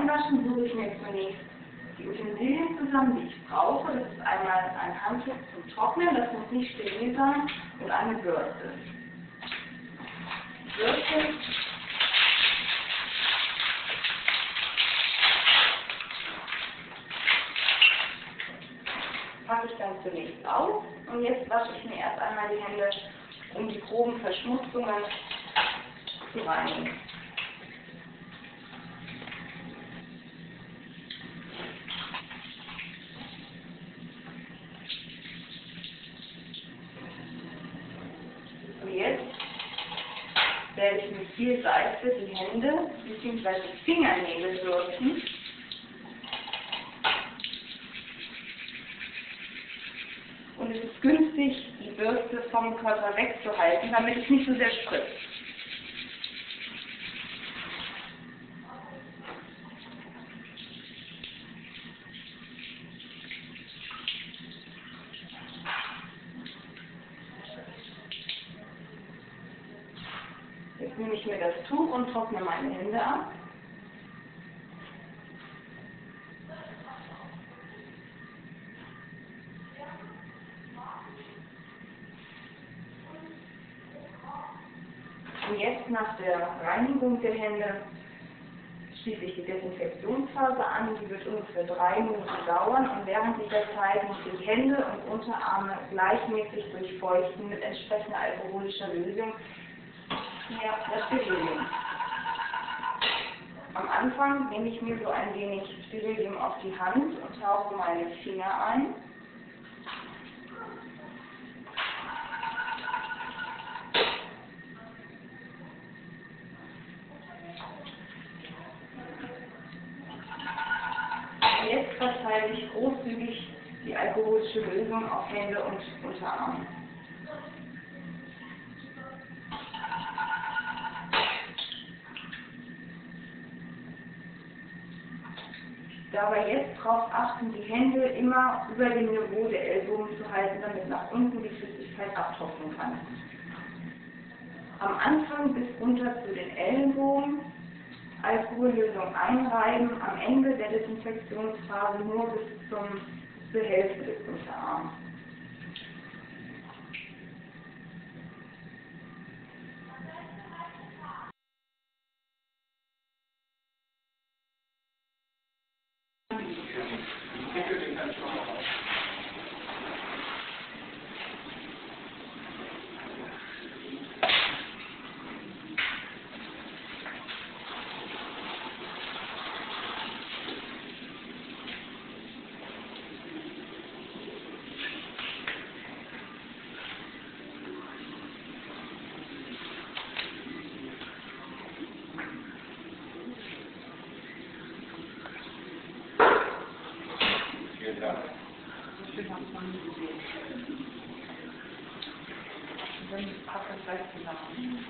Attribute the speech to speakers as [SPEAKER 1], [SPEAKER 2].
[SPEAKER 1] Reinwaschen suche ich mir zunächst die Utensilien zusammen, die ich brauche. Das ist einmal ein Handtuch zum Trocknen, das muss nicht steril sein, und eine Bürste. Bürste packe ich dann zunächst aus und jetzt wasche ich mir erst einmal die Hände, um die groben Verschmutzungen zu reinigen. Und jetzt werde ich mit viel Seife die Hände bzw. Fingernägel würzen. Und es ist günstig, die Bürste vom Körper wegzuhalten, damit es nicht so sehr spritzt. Jetzt nehme ich mir das Tuch und trockne meine Hände ab. Und jetzt nach der Reinigung der Hände schließe ich die Desinfektionsphase an. Die wird ungefähr drei Minuten dauern und während dieser Zeit muss ich Hände und Unterarme gleichmäßig durchfeuchten mit entsprechender alkoholischer Lösung. Ja, das Sterilium. Am Anfang nehme ich mir so ein wenig Sterilium auf die Hand und tauche meine Finger ein. Jetzt verteile ich großzügig die alkoholische Lösung auf Hände und Unterarme. Dabei jetzt darauf achten, die Hände immer über dem Niveau der Ellbogen zu halten, damit nach unten die Flüssigkeit abtropfen kann. Am Anfang bis runter zu den Ellenbogen Alkohollösung einreiben, am Ende der Desinfektionsphase nur bis zum, zur Hälfte des Unterarms. you.
[SPEAKER 2] can control Vielen Dank.
[SPEAKER 3] Dann packe ich gleich zusammen.